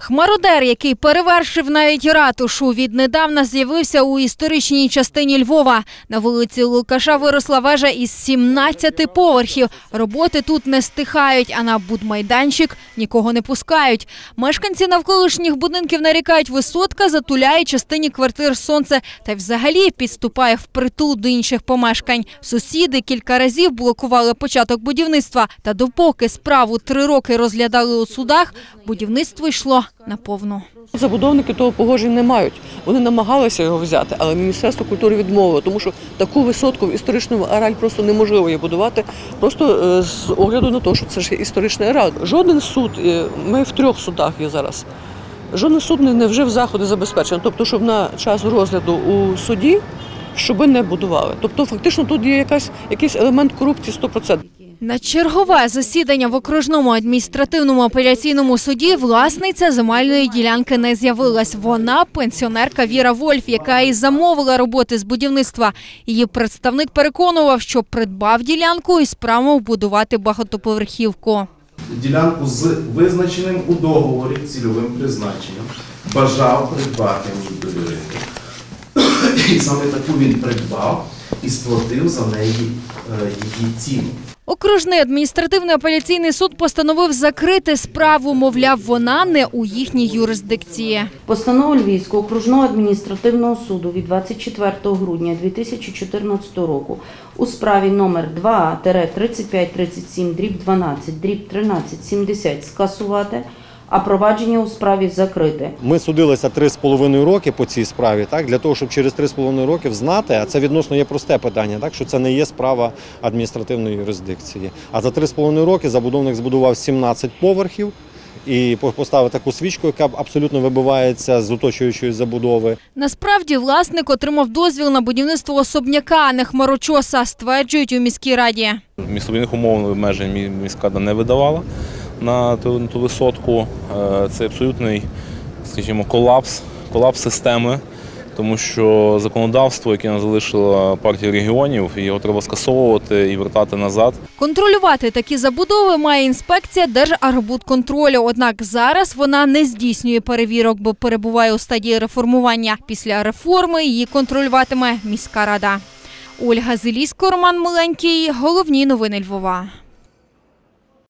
Хмародер, який перевершив навіть ратушу, віднедавна з'явився у історичній частині Львова. На вулиці Лукаша виросла вежа із 17 поверхів. Роботи тут не стихають, а на будмайданчик нікого не пускають. Мешканці навколишніх будинків нарікають, висотка затуляє частині квартир сонце та й взагалі підступає впритул до інших помешкань. Сусіди кілька разів блокували початок будівництва. Та допоки справу три роки розглядали у судах, будівництво йшло наповну. Забудовники того погодження не мають. Вони намагалися його взяти, але Міністерство культури відмовило, тому що таку висотку в історичному ареалі просто неможливо є будувати, просто е, з огляду на те, що це ж історичний ареал. Жоден суд, е, ми в трьох судах є зараз. Жоден суд не вжив заходи забезпечення, тобто, щоб на час розгляду у суді, щоб не будували. Тобто, фактично тут є якась якийсь елемент корупції 100%. На чергове засідання в окружному адміністративному апеляційному суді власниця земельної ділянки не з'явилась. Вона пенсіонерка Віра Вольф, яка і замовила роботи з будівництва. Її представник переконував, що придбав ділянку і справив будувати багатоповерхівку. ділянку з визначеним у договорі цільовим призначенням бажав придбати мій довіритель. І саме таку він придбав і сплатив за неї е, її ціну. Окружний адміністративний апеляційний суд постановив закрити справу. Мовляв, вона не у їхній юрисдикції. Постанова Львівського окружного адміністративного суду від 24 грудня 2014 року у справі номер 2-3537 дріб 12 дріб 1370 скасувати, а провадження у справі закрити. Ми судилися три з половиною роки по цій справі, так для того, щоб через три з половиною роки знати, а це відносно є просте питання, так що це не є справа адміністративної юрисдикції. А за три з половиною роки забудовник збудував 17 поверхів і поставив таку свічку, яка абсолютно вибивається з оточуючої забудови. Насправді власник отримав дозвіл на будівництво особняка, а не хмарочоса, стверджують у міській раді. Містобудівних умов обмежень мі- міськрада не видавала на ту, на ту висотку. Е, Це абсолютний, скажімо, колапс, колапс системи, тому що законодавство, яке нам залишила партія регіонів, його треба скасовувати і вертати назад. Контролювати такі забудови має інспекція Держархбудконтролю. Однак зараз вона не здійснює перевірок, бо перебуває у стадії реформування. Після реформи її контролюватиме міська рада. Ольга Зелісько, Роман Миленький. Головні новини Львова.